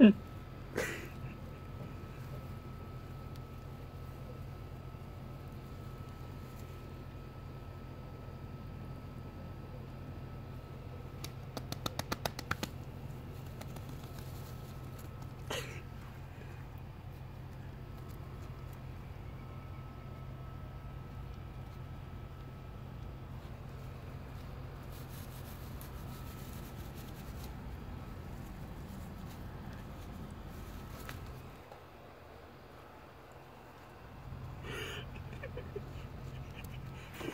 Hmm.